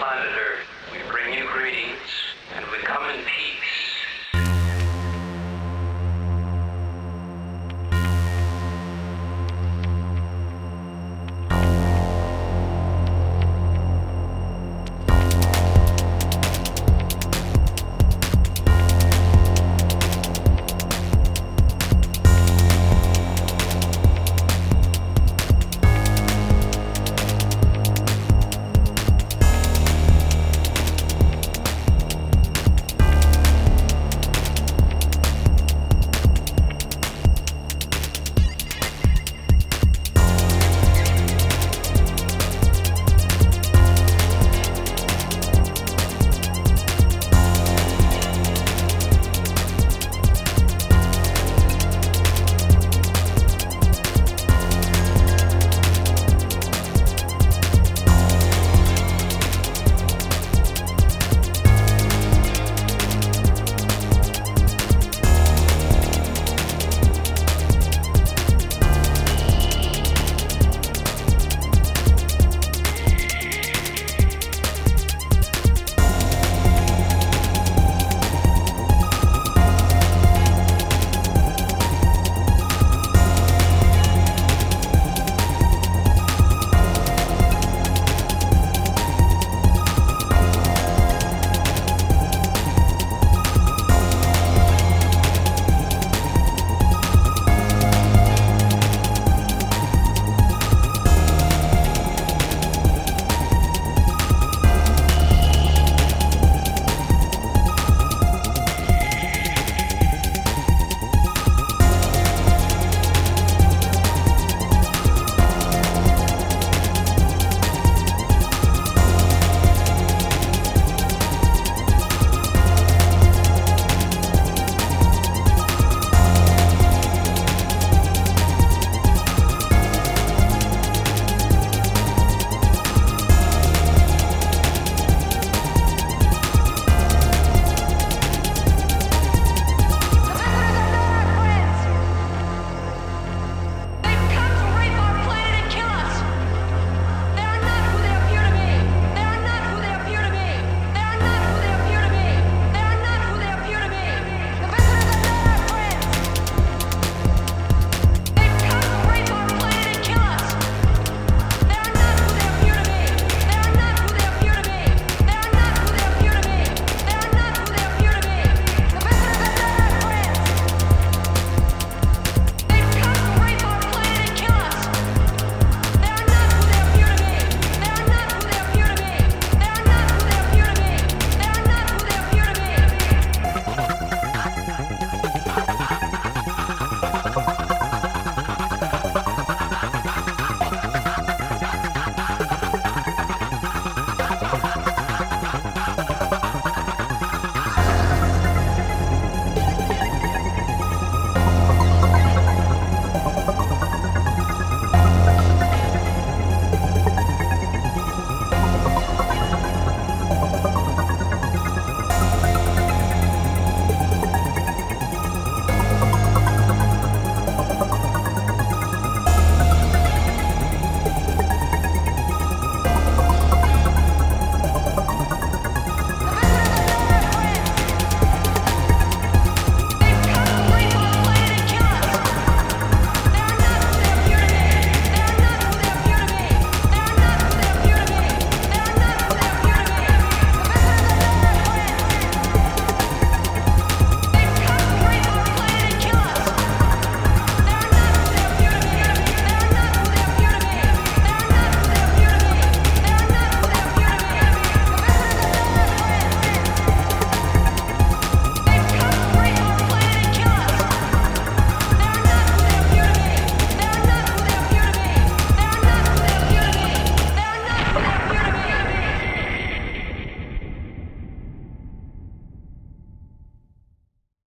monitor